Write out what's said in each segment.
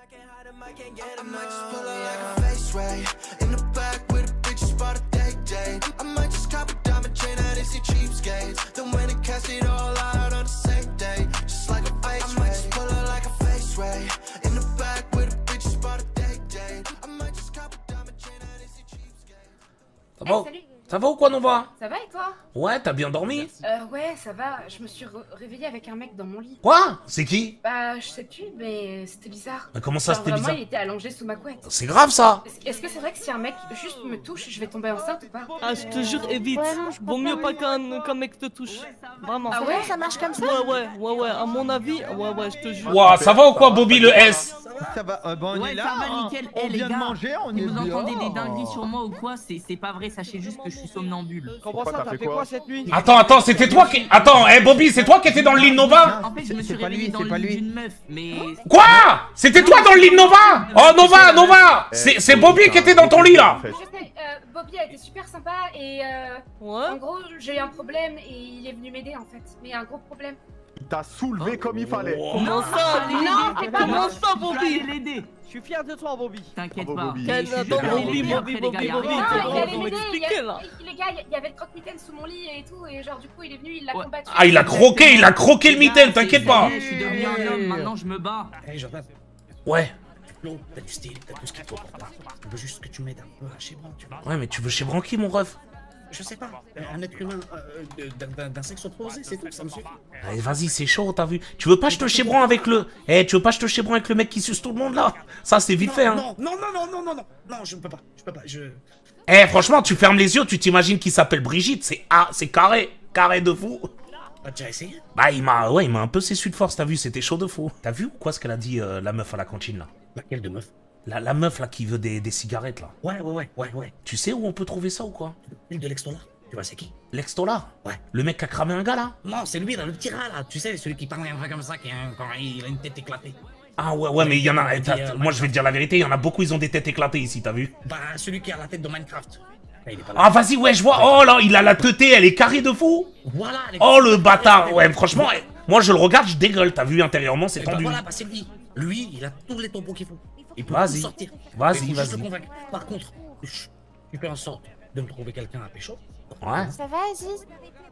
I might just pull her like a face ray In the back with a bitch spot a day day. I might just cop a diamond chain out of see cheapskates. Then when it cast it all out on the same day Just like a face I might just pull her like a face ray In the back with a bitch spot a day day. I might just cop a diamond chain out of see cheapskates. Ça va, ça va ou quoi, Nova? Ça va et toi Ouais, t'as bien dormi Euh, ouais, ça va. Je me suis réveillée avec un mec dans mon lit. Quoi? C'est qui? Bah, je sais plus, mais c'était bizarre. Mais Comment ça, c'était bizarre? il était allongé sous ma couette. C'est grave ça Est-ce que c'est vrai que si un mec juste me touche, je vais tomber enceinte ou pas? Ah, je te jure, évite. Ouais, non, je Vaut comprends mieux pas qu'un mec te touche. Vraiment. Ah ouais? Ça marche comme ça? Ouais, ouais, ouais, ouais. À mon avis, ouais, ouais, je te jure. Ouah, ça va ou quoi, Bobby le S? Ça va, euh, bon, on Ouais, est ça là, va, hein. nickel. on Eh, les vient de gars, manger, on Si est vous entendez des dingueries sur moi ou quoi, c'est c'est pas vrai, sachez juste que je suis somnambule. Comment ça, t'as fait quoi? Cette nuit. Attends, attends, c'était toi qui... Attends, eh Bobby, c'est toi qui étais dans le lit de Nova En fait, je me C'est suis pas réveillé lui, dans c'est le pas lit lui. d'une meuf, mais... Quoi? C'était toi dans le lit de Nova? Oh, Nova, Nova! C'est c'est Bobby qui était dans ton lit, là. Euh, Bobby a été super sympa et euh, en gros, j'ai eu un problème et il est venu m'aider en fait. Mais un gros problème. Il t'a soulevé comme il fallait. Ça allez non, c'est pas Comment ça, Je Bobby l'aider. Je suis fier de toi, Bobby. T'inquiète pas. Bobby. Bobby. Bobby, Après, les gars, Bobby, Bobby. Non, là. Les gars, il y avait le croque-mitaine sous mon lit et tout. Et genre, du coup, il est venu, il l'a Ouais. combattu. Ah, il a croqué, il a croqué le mitaine, t'inquiète pas Je suis devenu un homme, maintenant je me bats. Ouais, t'as du style, t'as tout ce qu'il faut pour ça. Je veux juste que tu m'aides un peu à chez moi, tu vois. ouais, mais tu veux chez Branky, mon ref? Je sais pas, un être humain euh, de- d'un- sexe opposé, c'est tout, ça me suffit. Allez, vas-y, c'est chaud, t'as vu. Tu veux pas je te chébran avec le... Eh, tu veux pas je te chébran avec le mec qui suce tout le monde, là? Ça, c'est vite Non, fait, hein. Non, non, non, non, non, non, non, je peux pas, je peux pas, je... Eh, franchement, tu fermes les yeux, tu t'imagines qu'il s'appelle Brigitte, c'est ah, c'est carré, carré de fou. T'as déjà essayé. Bah, il m'a, ouais, il m'a un peu cessu de force, t'as vu, c'était chaud de fou. T'as vu ou quoi ce qu'elle a dit, euh, la meuf à la cantine, là? Laquelle de meuf? La, la meuf, là, qui veut des, des cigarettes, là. Ouais, ouais, ouais, ouais, ouais. Tu sais où on peut trouver ça ou quoi? Une de l'extola, tu vois c'est qui? L'extola? Ouais. Le mec qui a cramé un gars, là? Non, c'est lui, là, le petit rat, là, tu sais, celui qui parle un peu comme ça, qui a, un- il a une tête éclatée. Ah ouais, ouais, mais il y en a... Dit, euh, moi, je vais te dire la vérité, il y en a beaucoup, ils ont des têtes éclatées ici, t'as vu? Bah, celui qui a la tête de Minecraft. Là, il est pas là. Ah, vas-y, ouais, je vois. Oh, là, il a la teuté, elle est carrée de fou Voilà, Oh, le bâtard Ouais, franchement, eh, moi, je le regarde, je dégueule, t'as vu, intérieurement, c'est bah tendu. voilà, bah c'est lui. Lui, il a tous les tampons qu'il faut. Il peut tout sortir. Vas-y, vas-y. Par contre, tu fais en sorte de me trouver quelqu'un à pécho. Ouais. Ça va, Aziz?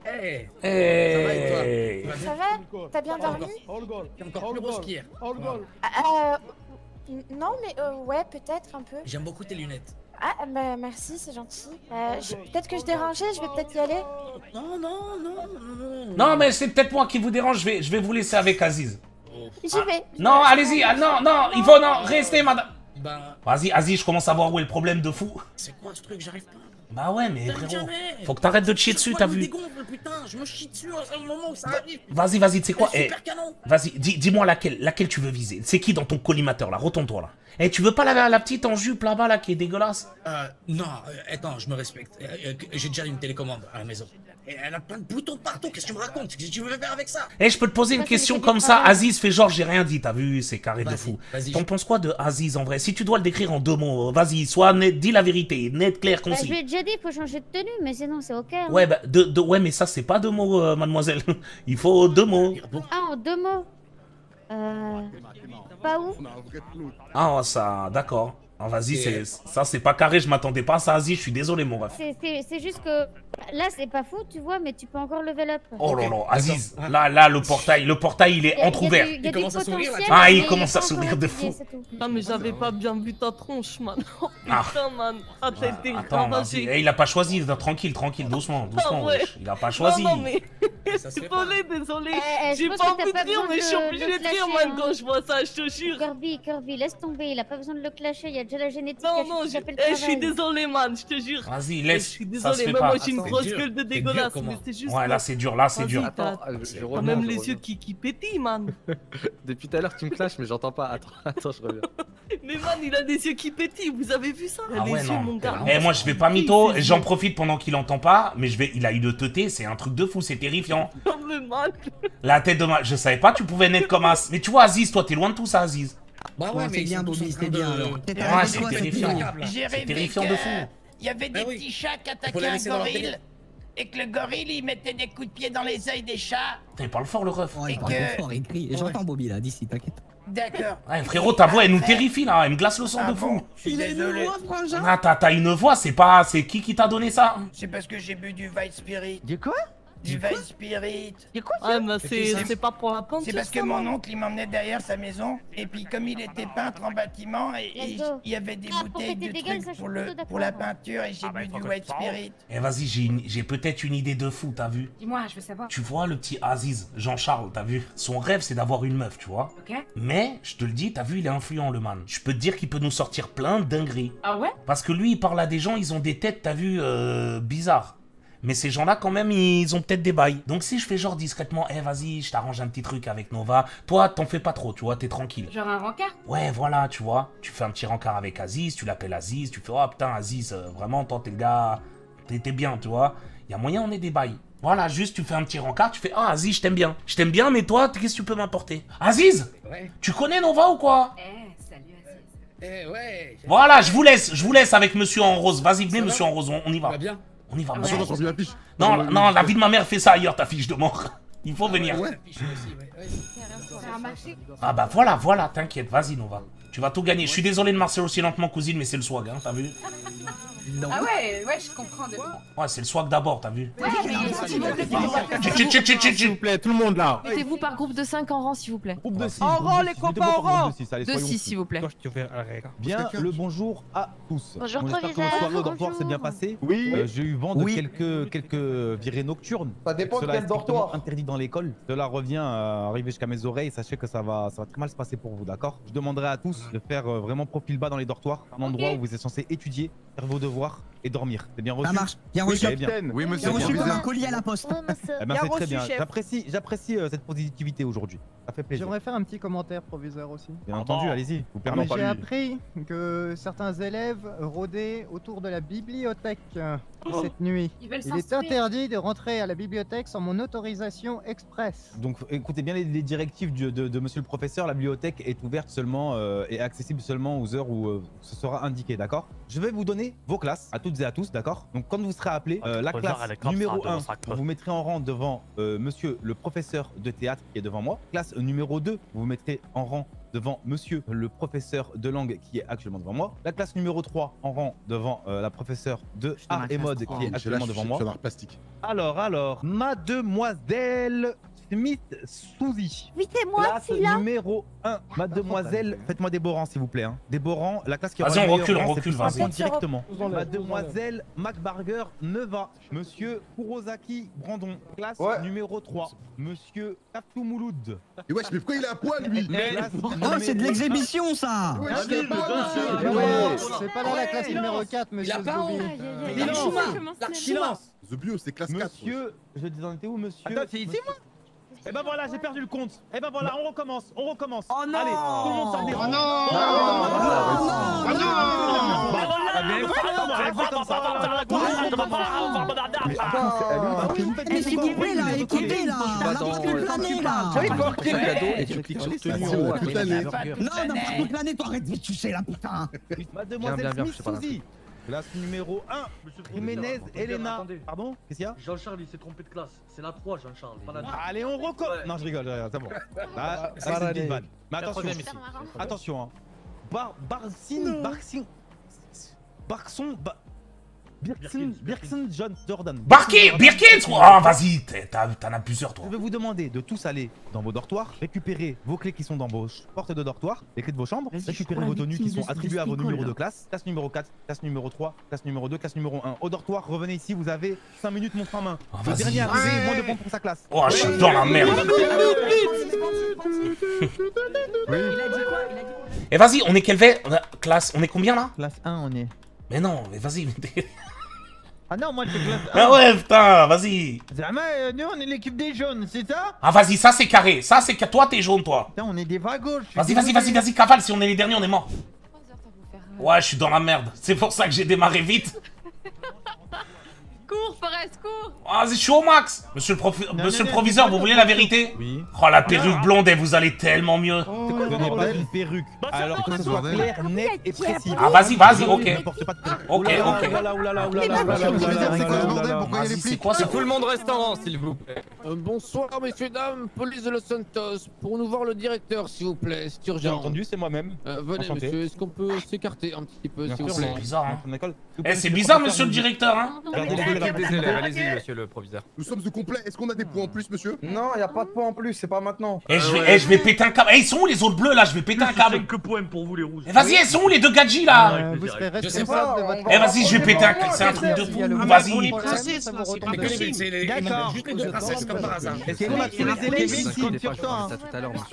Hey, Hey. Vas-y. Ça va? T'as bien dormi? T'es encore plus grosse qu'hier. Ah, euh, Non, mais euh, ouais, peut-être un peu. J'aime beaucoup tes lunettes. Ah, bah merci, c'est gentil. Euh, peut-être que je dérangeais, je vais peut-être y aller. Non, non, non, non, non. Non, mais c'est peut-être moi qui vous dérange, je vais, je vais vous laisser avec Aziz. J'y vais. Non, allez-y, ah, non, non, il faut, non, restez, madame. Bah, Vas-y, Aziz, je commence à voir où est le problème de fou. c'est quoi ce truc J'arrive pas. Bah ouais, mais frérot, faut que t'arrêtes de te chier dessus, t'as vu dégonfle, putain, je me chie dessus au moment où ça arrive. Vas-y, vas-y, tu sais quoi Eh, eh. Vas-y, dis- dis-moi laquelle, laquelle tu veux viser. C'est qui dans ton collimateur, là? Retourne-toi, là. Eh, tu veux pas la, la petite en jupe, là-bas, là, qui est dégueulasse? Euh, non, euh, attends, je me respecte. Euh, euh, J'ai déjà une télécommande à la maison. Elle a plein de boutons partout, qu'est-ce que tu me racontes? Qu'est-ce que tu veux faire avec ça? Eh, je peux te poser une question comme ça. Aziz fait genre, j'ai rien dit, t'as vu? C'est carré de fou. T'en je- penses quoi de Aziz, en vrai? Si tu dois le décrire en deux mots, vas-y, sois net, dis la vérité, net, clair, Bah, concis. je lui ai déjà dit, il faut changer de tenue, mais sinon c'est ok. hein. Ouais, bah, de, de- ouais, mais ça, c'est pas deux mots, euh, mademoiselle. Il faut deux mots. Ah, en deux mots. Euh. Pas où? Ah, ça, d'accord. Ah, vas-y, c'est, ça, c'est pas carré, je m'attendais pas à ça, Aziz, je suis désolé, mon ref. C'est- juste que là c'est pas fou, tu vois, mais tu peux encore level up. Oh là là, Aziz, là, là, le portail, le portail, il est entrouvert. Il commence à sourire, Ah, il mais commence à sourire de fou. Non, mais j'avais pas bien vu ta tronche, man. Oh Ah. putain, man. Ah, t'as été Attends, vas-y. ravagé. Eh, il a pas choisi, tranquille, tranquille, doucement, doucement, Ah ouais. wesh. Il a pas choisi. Non, non, mais. Ça se fait pas. Désolé, désolé. Je J'ai pas envie de rire, mais je suis de obligé de rire, man, hein. quand je vois ça, je te jure. Kirby, Kirby, laisse tomber, il a pas besoin de le clasher, il y a déjà la génétique. Non, non, je eh, je suis désolé, man, je te jure. Vas-y, Eh, laisse. Je suis désolé, pas. moi j'ai une grosse gueule de dégueulasse, mais c'est juste. Ouais, là, c'est dur, là, c'est dur. t'as- Attends, je, reviens, même les yeux qui, pétillent, man. Depuis tout à l'heure, tu me clashes, mais j'entends pas. Attends, attends, je reviens. Mais man, il a des yeux qui pétillent, vous avez vu ça? Ah Les ouais, yeux, non. mon gars. Eh, moi, je vais pas mytho, j'en profite pendant qu'il entend pas, mais je vais, il a eu le teuté, c'est un truc de fou, c'est terrifiant. La tête de ma, je savais pas, tu pouvais naître comme un, mais tu vois, Aziz, toi, t'es loin de tout ça, Aziz. Bah ouais, Ouais, mais c'est bien, Bobby, c'est bien, alors. Ouais, c'est terrifiant. C'est rêvé terrifiant de fou. Il y avait des Ah oui. petits chats qui attaquaient un gorille et que le gorille il mettait des coups de pied dans les yeux des chats. Putain, il parle fort, le ref. Oh, il parle que- fort, il crie. J'entends Bobby là, d'ici, t'inquiète. D'accord. Ouais, frérot, ta voix, elle nous terrifie, là. Elle me glace le sang Ah de fou. bon Je suis désolé. Ah, t'as t'as une voix, c'est pas... C'est qui qui t'a donné ça? C'est parce que j'ai bu du Vice Spirit. Du quoi? Du Vice Spirit. Ah, mais c'est c'est- c'est pas pour la peinture. C'est parce que ça, mon oncle il m'emmenait derrière sa maison et puis comme il était peintre en bâtiment et, il y avait des Ah, pour bouteilles de trucs pour le pour la peinture et j'ai bu du White Spirit. Eh, vas-y, j'ai une- j'ai peut-être une idée de fou, t'as vu Dis-moi, je veux savoir. Tu vois le petit Aziz, Jean-Charles, t'as vu Son rêve, c'est d'avoir une meuf, tu vois Ok Mais, je te le dis, t'as vu, il est influent, le man. Je peux te dire qu'il peut nous sortir plein de dingueries. Ah ouais? Parce que lui, il parle à des gens, ils ont des têtes, t'as vu, euh, bizarres. Mais ces gens-là, quand même, ils ont peut-être des bails. Donc si je fais genre discrètement, eh vas-y, je t'arrange un petit truc avec Nova. Toi, t'en fais pas trop, tu vois, t'es tranquille. Genre un rencard? Ouais, voilà, tu vois. Tu fais un petit rencard avec Aziz, tu l'appelles Aziz, tu fais, oh putain, Aziz, euh, vraiment, toi, t'es le gars, t'es bien, tu vois. Il y a moyen, on est des bails. Voilà, juste, tu fais un petit rencard, tu fais, ah, Aziz, je t'aime bien. Je t'aime bien, mais toi, qu'est-ce que tu peux m'apporter Aziz Ouais. Tu connais Nova ou quoi? Eh, salut Aziz. Eh ouais. Voilà, je vous laisse, je vous laisse avec Monsieur en rose. Vas-y, venez, Monsieur en rose, on, on y va bien? On y va, Ouais. la fiche. Non, non, la vie de ma mère fait ça ailleurs, ta fiche de mort. Il faut venir. Ouais. Ah bah voilà, voilà, t'inquiète, vas-y Nova. Tu vas tout gagner. Je suis désolé de marcher aussi lentement, cousine, mais c'est le swag, hein, t'as vu? Ah ouais, ouais, je comprends de Ouais, c'est le swag d'abord, t'as vu Ouais, mais s'il vous plaît, tout le monde là. Mettez-vous par groupe de 5 en rang, s'il vous plaît. Groupe de 6. En rang, les copains, en rang De 6, s'il vous plaît. Bien le bonjour à tous. Bonjour, Bon, J'espère que proviseur. s'est bien passée. Oui. Euh, J'ai eu vent de quelques, quelques virées nocturnes. Ça dépend de quel dortoir. interdit dans l'école. Cela revient arriver jusqu'à mes oreilles. Sachez que ça va, ça va très mal se passer pour vous, d'accord? Je demanderai à tous de faire euh, vraiment profil bas dans les dortoirs, un endroit où vous êtes censé étudier, faire vos devoirs revoir et dormir. C'est bien reçu Bien Oui, eh bien. Oui, monsieur. Bien reçu comme un colis à la poste. Oh, monsieur. Eh ben, très reçu, bien. chef. J'apprécie, j'apprécie euh, cette positivité aujourd'hui. Ça fait plaisir. J'aimerais faire un petit commentaire proviseur aussi. Bien entendu, allez-y. Vous permettez. pas J'ai appris que certains élèves rôdaient autour de la bibliothèque euh, cette nuit. Ils Il est interdit de rentrer à la bibliothèque sans mon autorisation express. Donc écoutez bien les, les directives du- de, de monsieur le professeur, la bibliothèque est ouverte seulement euh, et accessible seulement aux heures où euh, ce sera indiqué, d'accord? Je vais vous donner vos classes à toutes et à tous, d'accord? Donc quand vous serez appelé, euh, la classe numéro 1, vous vous mettrez en rang devant euh, monsieur le professeur de théâtre qui est devant moi. Classe numéro 2, vous vous mettrez en rang devant monsieur le professeur de langue qui est actuellement devant moi. La classe numéro 3 en rang devant euh, la professeure de art et mode qui est J'ai actuellement devant moi. plastique. Alors, alors, mademoiselle Smith Suzy. Oui, c'est moi, Classe numéro 1. Mademoiselle, faites-moi des borans s'il vous plaît. Hein. Des borans, la classe qui Vas-y, on recule, on c'est recule, vas-y. directement. Mademoiselle MacBarger Neva. Monsieur Kurosaki Brandon. Classe Ouais. numéro 3. Monsieur Katumouloud. Et wesh, mais pourquoi il est à poil lui? Classe Oh, numéro- l'exhibition ça Wesh, Ah, c'est pas Ah là. ouais, c'est pas là la classe numéro 4, Il monsieur a pas honte. Silence. Silence The Bio, c'est classe 4. Monsieur, je dis, on était où, monsieur Attends, c'est ici, Monsieur- Eh ben voilà, j'ai perdu le compte. Eh ben voilà, on recommence, on recommence. Oh non Allez, tout le monde s'en Oh non Mais s'il vous plaît là, écoutez là Et. Non, on a pas toute l'année, toi arrête de sucer là putain Mademoiselle Viens, Classe numéro 1. Jiménez Elena. Pardon Qu'est-ce qu'il y a Jean-Charles il s'est trompé de classe. C'est la 3 Jean-Charles, pas la 2. Allez, on recommence. Non, je rigole, c'est bon. Là, ça, c'est une petite vanne. Mais attention, attention, hein. Bar, Barsin, Barsin, Barson, Ba- Birkson, Birkson John Jordan. Barky, Birkins Oh, vas-y, t'en as plusieurs, toi. Je vais vous demander de tous aller dans vos dortoirs, récupérer vos clés qui sont dans vos portes de dortoir, les clés de vos chambres, récupérer vos tenues qui sont attribuées à vos numéros de classe, classe numéro 4, classe numéro 3, classe numéro 2, classe numéro 1. Au dortoir, revenez ici, vous avez 5 minutes montre en main. Oh, Le vas-y. dernier arrivé, moins de points pour sa classe. Oh, je suis dans la merde. Et vas-y, on est a- Classe, on est combien là? Classe 1, on est. Mais non, mais vas-y. mais t'es- Ah non, moi c'est classe 1. Ah ouais, putain, vas-y. Zama, euh, nous on est l'équipe des jaunes, c'est ça? Ah, vas-y, ça c'est carré. Ça c'est que toi, t'es jaune, toi. Putain, on est des vagos. je Vas-y, vas-y, vas-y, vas-y, cavale. Si on est les derniers, on est mort. Ouais, je suis dans la merde. C'est pour ça que j'ai démarré vite. Cours, Forest, cours Ah, c'est chaud, Max Monsieur le, prof- Monsieur le non, proviseur, c'est vous voulez la vérité Oui. Oh, la perruque blonde, elle vous allez tellement mieux. Ce n'est pas une perruque. Alors que ce soit clair, net et précis. Ah, vas-y, vas-y, ok. N'importe pas de perruque. Ok, Oulala, ok. monsieur le c'est quoi ce Vas-y, quoi ça Tout le monde reste en rang, s'il vous plaît. Euh, bonsoir, messieurs, dames, police de Los Santos. Pour nous voir le directeur, s'il vous plaît, c'est J'ai urgent. entendu, c'est moi-même. Euh, venez, monsieur, est-ce qu'on peut s'écarter un petit peu, s'il vous plaît? C'est bizarre, hein. Eh, c'est bizarre, monsieur le directeur, hein Les Des élèves. allez-y, monsieur le proviseur. Nous sommes au complet. Est-ce qu'on a des points en plus, monsieur? Non, y a pas de point en plus, c'est pas maintenant. Eh, je vais, eh, je vais péter un câble. Eh, ils sont où les autres bleus là? Je vais péter un câble. 5 points pour vous les rouges. Eh, vas-y, ils sont où les deux gadgets là? Euh, Je sais votre Eh, vas-y, je vais péter un câble. C'est un truc de fou. Vas-y. pas il manque juste les deux princesses, comme par hasard. Est-ce qu'on a tous les élèves monsieur.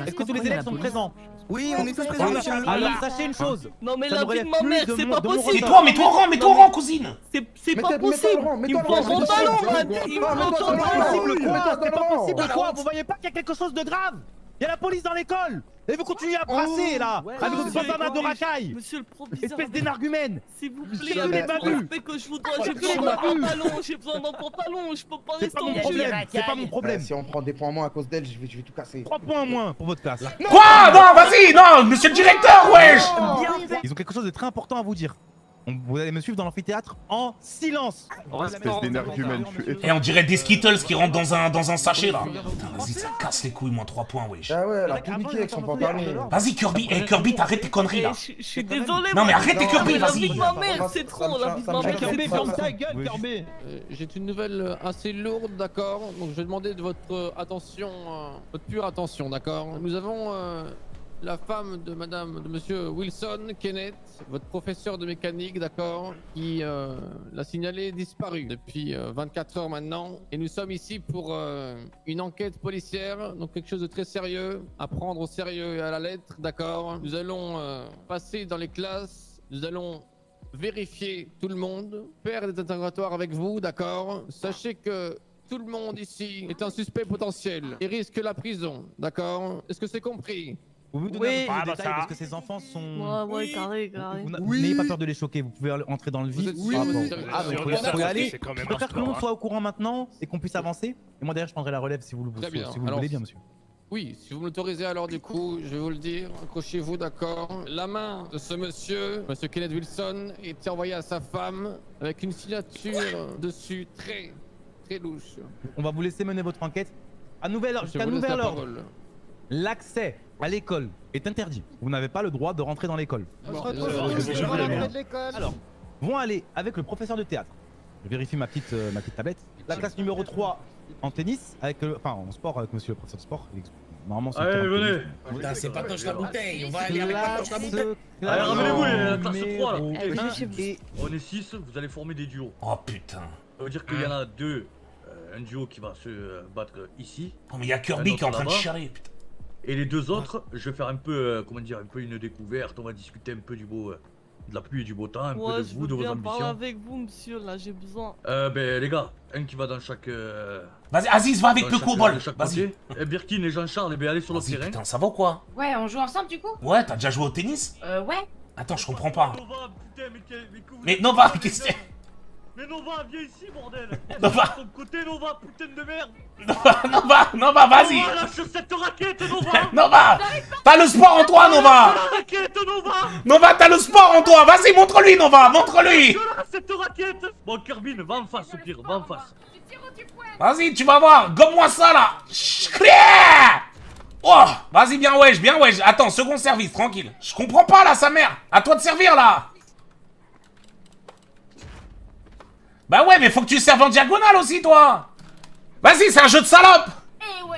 Est-ce que tous les élèves sont présents? Oui, on est tous présents, monsieur. Alors sachez une chose. Non mais la vie de ma mère, c'est pas possible. Tais-toi, mets-toi au rang, mets-toi au rang, cousine. C'est pas possible. Me le faut un le man. Il me faut un Mets-toi le pantalon. rang. possible quoi C'est pas le possible quoi Vous voyez pas qu'il y a quelque chose de grave. Il y a la police dans l'école. Et vous continuez à brasser là. Avec votre bandana de racaille Monsieur le proviseur, Espèce d'énergumène s'il vous plaît, le respect que je vous dois, Oh, j'ai je besoin d'un pantalon, j'ai besoin d'un pantalon, je peux pas C'est rester pas en problème. C'est pas mon problème. Si on prend des points en moins à cause d'elle, je vais, je vais tout casser. 3 points en moins pour votre classe. Quoi? Non, vas-y, non, monsieur le directeur, wesh! Ils ont quelque chose de très important à vous dire. On- Vous allez me suivre dans l'amphithéâtre en silence Espèce d'énergumène. Et on dirait des Skittles qui rentrent dans un, dans un sachet là. Putain, vas-y, ça casse les couilles, moins 3 points, wesh. Ah ouais, elle a tout niqué avec son pantalon. Vas-y, Kirby, eh, Kirby, t'arrêtes tes conneries là. Je je suis désolé. Non, mais arrête tes Kirby, La vas-y. vie de ma mère, c'est trop, la vie de ma mère, gueule, Kirby J'ai une nouvelle euh, assez lourde, d'accord Donc je vais demander de votre euh, attention, euh, votre pure attention, d'accord Nous avons euh, la femme de madame, de monsieur Wilson Kenneth, votre professeur de mécanique, d'accord Qui euh, l'a signalé disparu depuis euh, 24 heures maintenant. Et nous sommes ici pour euh, une enquête policière, donc quelque chose de très sérieux, à prendre au sérieux et à la lettre, d'accord. Nous allons euh, passer dans les classes, nous allons vérifier tout le monde, faire des interrogatoires avec vous, d'accord. Sachez que tout le monde ici est un suspect potentiel et risque la prison, d'accord. Est-ce que c'est compris? Vous pouvez vous Oui. donner un peu Ah, de bah, détails ça. parce que ces enfants sont... Ouais, ouais, carré, carré. Vous Oui. N'ayez pas peur de les choquer, vous pouvez entrer dans le vif. êtes monsieur Ah, Sur vous le pouvez, plan pouvez aller. Je préfère que tout le monde sport, soit au courant maintenant et qu'on puisse avancer. Et moi derrière, je prendrai la relève si vous le, Très si- bien. si vous le Alors, voulez bien, monsieur. Oui, si vous m'autorisez alors du coup, je vais vous le dire, accrochez-vous d'accord. La main de ce monsieur, monsieur Kenneth Wilson, est envoyée à sa femme avec une signature dessus très, très louche. On va vous laisser mener votre enquête. À nouvel, laisse nouvel ordre. L'accès à l'école est interdit. Vous n'avez pas le droit de rentrer dans l'école. Euh, l'école. Alors, vont aller avec le professeur de théâtre. Je vérifie ma petite, euh, ma petite tablette. La classe numéro 3 en tennis, avec, le- enfin en sport avec monsieur le professeur de sport. Normalement, c'est Allez, le terrain de venez. Putain, c'est pas toche la bouteille, on va aller avec la bouteille. Allez, ramenez-vous les- la classe numéro 3 là. Eh, On est 6, vous allez former des duos. Oh putain. Ça veut dire qu'il y en a deux. euh, un duo qui va se euh, battre ici. Oh, mais il y a Kirby qui est en train de chialer, putain. Et les deux autres, je vais faire un peu, euh, comment dire, un peu une découverte. On va discuter un peu du beau, euh, de la pluie et du beau temps, un peu de je vous, de vos bien parler ambitions. avec vous, monsieur, là, j'ai besoin. Euh, ben les gars, un qui va dans chaque. euh, Vas-y, Aziz, va avec le cobol. chaque Vas-y. Birkin et Jean-Charles, eh ben allez sur le terrain. putain, ça va ou quoi? Ouais, on joue ensemble du coup? Ouais, t'as déjà joué au tennis? Euh, ouais. Attends, je comprends pas. Mais, Nova, qu'est-ce que c'est? Mais Nova, viens ici, bordel. Nova. De ton côté, Nova, putain de merde. Nova, Nova, Nova, vas-y. Nova, lâche cette raquette, Nova. Nova T'as le sport en toi, Nova. La raquette, Nova. Nova, t'as le sport en toi. Vas-y, montre-lui, Nova, montre-lui. Cette raquette. Bon, Kerbin, va en face au pire, va en face. Vas-y, tu vas voir, gomme-moi ça, là. Oh Vas-y, bien wesh, bien wesh. Attends, second service, tranquille. Je comprends pas, là, sa mère. À toi de servir, là Bah ouais, mais faut que tu serves en diagonale aussi, toi Vas-y, c'est un jeu de salope Eh ouais.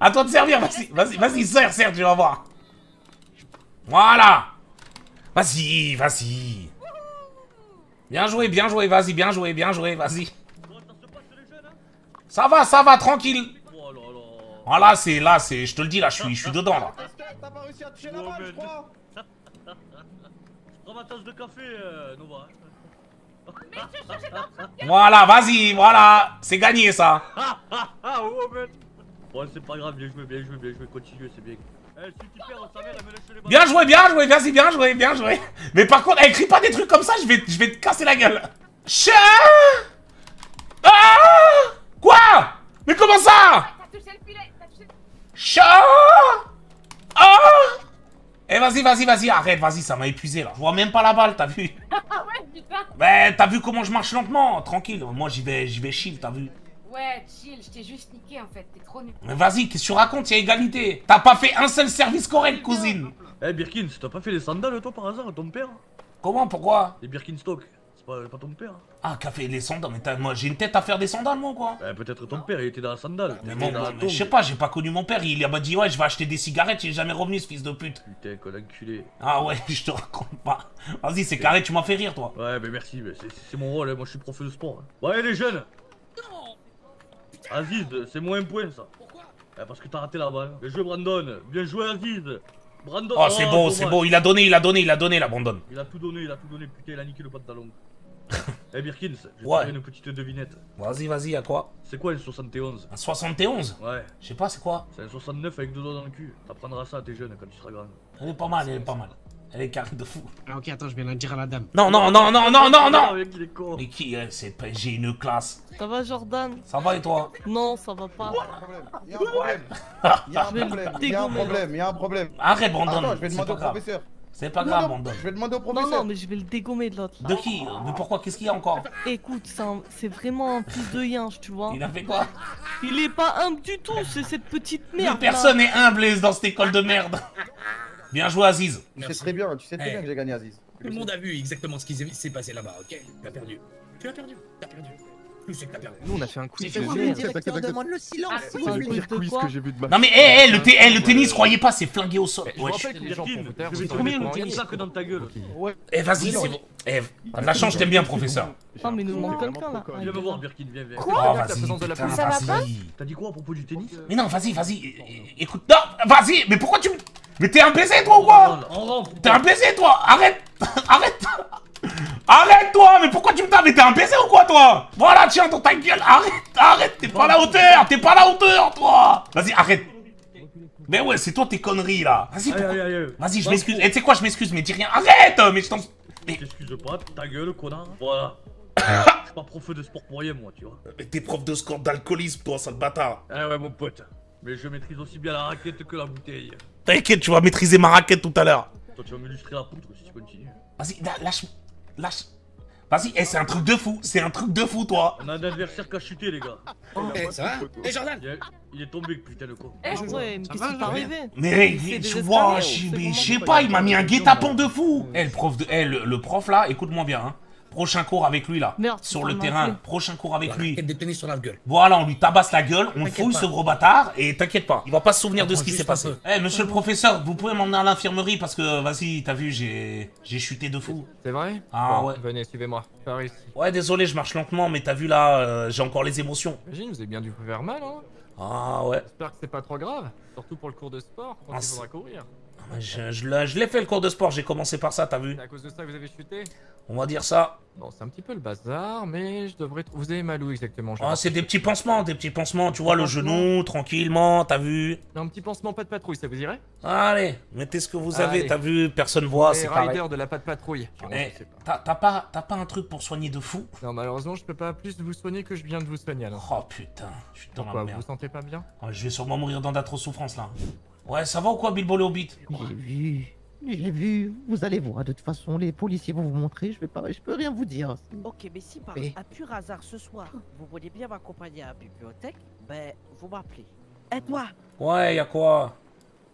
À toi de servir, vas-y, vas-y, vas-y, serre, serre, tu vas voir. Voilà. Vas-y, vas-y. Bien joué, bien joué, vas-y, bien joué, bien joué, vas-y. Ça va, ça va, tranquille. Oh là là Ah là, c'est, là, c'est, je te le dis, là, je suis, je suis dedans, là. T'as pas réussi à toucher la balle, je crois Prends ma tasse de café, euh, Nova. Voilà, vas-y, voilà. C'est gagné, ça. Bon, c'est pas grave, bien joué, bien joué, bien joué, continue, c'est bien. Eh. Bien joué, bien joué, vas-y, bien joué, bien joué. Mais par contre, écris pas des trucs comme ça, je vais, je vais te casser la gueule. Chat Ah Quoi Mais comment ça T'as touché le filet, t'as touché le Chat Ah Eh vas-y, vas-y, vas-y, arrête, vas-y, ça m'a épuisé là. Je vois même pas la balle, t'as vu? Ah ouais, putain. Ben, t'as vu comment je marche lentement? Tranquille, moi j'y vais, j'y vais chill, t'as vu? Ouais, chill, je t'ai juste niqué en fait, t'es trop nul. Mais vas-y, qu'est-ce que tu racontes? Il y a égalité. T'as pas fait un seul service correct, cousine. Eh Birkin, t'as pas fait les sandales toi par hasard, ton père? Comment? Pourquoi? Les Birkenstock, c'est pas, pas ton père Ah, qu'a fait les sandales Mais t'as- moi j'ai une tête à faire des sandales, moi, quoi. Eh, peut-être ton père, il était dans la sandale. Mais bon, la tombe. je sais pas, j'ai pas connu mon père. Il m'a dit, ouais, je vais acheter des cigarettes. Il est jamais revenu, ce fils de pute. Putain, quel enculé. Ah ouais, je te raconte pas. Vas-y, c'est carré, tu m'as fait rire, toi. Ouais, mais merci, mais c'est- mon rôle, hein, moi je suis prof de sport. hein. Ouais, les jeunes Aziz, c'est moins un point ça. Pourquoi Parce que t'as raté la balle. Bien joué, Brandon. Bien joué, Aziz. Brandon. Oh, c'est beau, c'est beau. Il a donné, il a donné, il a donné, l'abandonne. Il a tout donné, il a tout donné. Putain, il a niqué le pantalon. Eh, Birkins, je vais Ouais. une petite devinette. Vas-y, vas-y, à quoi C'est quoi un 71 Un 71 Ouais. Je sais pas, c'est quoi C'est un 69 avec deux doigts dans le cul. T'apprendras ça à tes jeunes quand tu seras grand. Elle est pas mal, elle est pas mal. Elle est carrée de fou. Ah, ok, attends, je viens de dire à la dame. Non, non, non, non, non, non, non mec, il est con. Mais qui euh, c'est pas... J'ai une classe. Ça va, Jordan Ça va et toi Non, ça va pas. Il y a un problème. Il y a un problème. Il y a un problème. Il y a un problème. Arrête, Brandon. Attends, je vais demander au professeur. C'est pas Non, grave, non, Brandon. Je vais demander au Non, professeur. non, mais je vais le dégommer de l'autre. De qui? Mais pourquoi? Qu'est-ce qu'il y a encore? Écoute, c'est vraiment un fils de yinche, tu vois. Il a fait quoi? Il est pas humble du tout, c'est cette petite Mais merde. personne là. n'est humble dans cette école de merde. Bien joué, Aziz. Tu sais très bien, tu sais très bien que j'ai gagné Aziz. Tout le monde a vu exactement ce qui s'est- passé là-bas, ok? Tu as perdu. Tu as perdu, que t'as perdu. Nous, on a fait un quiz. C'est quoi, le demande le silence. Ah, C'est le pire quiz que j'ai vu de ma Non mais, hé, hé, le, te- eh, le tennis, croyez pas, c'est flingué au sol. Je vous Wesh. rappelle que les gens Birkin, font foutre, je vais vous te savez mettre pour une rien. petite claque dans ta gueule. Eh, vas-y, c'est bon. Eh, la chance, je t'aime bien, professeur. Non, mais il nous manque quelqu'un là. Viens me voir, Birkin, viens, viens. Police. Ça va vas-y. T'as dit quoi à propos du tennis Mais non, vas-y, vas-y. Écoute, non, vas-y, mais pourquoi tu me... Mais t'es un baiser, toi, ou quoi. T'es un baiser, toi Arrête Arrête Arrête-toi Mais pourquoi tu me tapes Mais t'es un baiser ou quoi, toi? Voilà, tiens, dans ta gueule Arrête Arrête T'es pas à la hauteur T'es pas à la hauteur, toi Vas-y, arrête Mais ouais, c'est toi tes conneries, là Vas-y. Vas-y, je m'excuse. Et tu sais quoi, je m'excuse, mais dis rien. Arrête Mais je t'en... Mais, T'excuses pas, ta gueule, connard. Voilà. Je suis pas prof de sport pour rien, moi, tu vois. mais t'es prof de score d'alcoolisme, toi, sale bâtard Ah ouais, mon pote. Mais je maîtrise aussi bien la raquette que la bouteille. T'inquiète, tu vas maîtriser ma raquette tout à l'heure. Toi, tu vas m'illustrer la poutre si tu continues. Vas-y, la- lâche... Vas-y, eh, c'est un truc de fou, c'est un truc de fou, toi On a un adversaire qui a chuté, les gars. Eh, ça va Eh, Jordan Il est, il est tombé, putain de con. Eh, ouais, mais qu'est-ce qui t'est arrivé Mais des tu vois, je mais sais pas, il m'a mis un guet-apens de fou. Eh, le prof de, eh, le, le prof là, écoute-moi bien. Hein. Prochain cours avec lui là, Merde, sur le terrain. Prochain cours avec lui. De tennis sur la gueule. Voilà, on lui tabasse la gueule, on fouille pas. ce gros bâtard et t'inquiète pas, il va pas se souvenir de ce qui s'est passé. Eh, monsieur le professeur, vous pouvez m'emmener à l'infirmerie parce que, vas-y, t'as vu, j'ai j'ai chuté de fou. C'est vrai? Ah Bon, ouais. Venez, suivez-moi. Par ici. Ouais, désolé, je marche lentement, mais t'as vu là, euh, j'ai encore les émotions. J'imagine, vous avez bien dû vous faire mal, hein Ah ouais. J'espère que c'est pas trop grave. Surtout pour le cours de sport, quand Ah, il faudra courir. Je, je l'ai je l'ai fait le cours de sport, j'ai commencé par ça, t'as vu C'est à cause de ça que vous avez chuté? On va dire ça. Bon, c'est un petit peu le bazar, mais je devrais... Vous avez mal où exactement Ah, c'est des petits pansements, des petits pansements, tu vois, le genou, tranquillement, t'as vu Un petit pansement pas de patrouille, ça vous irait? Allez, mettez ce que vous avez, t'as vu, personne voit, c'est carré. riders de la patte patrouille. Eh, t'as pas, pas un truc pour soigner de fou? Non, malheureusement, je peux pas plus vous soigner que je viens de vous soigner alors. Oh putain, je suis dans la Vous vous merde. sentez pas bien? Ouais, je vais sûrement mourir dans d'atroces souffrances là. Ouais, ça va ou quoi, Bilbo le Hobbit? J'ai vu, j'ai vu. Vous allez voir. De toute façon, les policiers vont vous montrer. Je vais pas, je peux rien vous dire. Ok, mais si par un pur hasard ce soir, vous voulez bien m'accompagner à la bibliothèque, ben, vous m'appelez. Et toi, Ouais, y'a quoi?